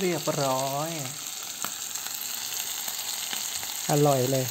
เรียบร้อย อร่อยเลย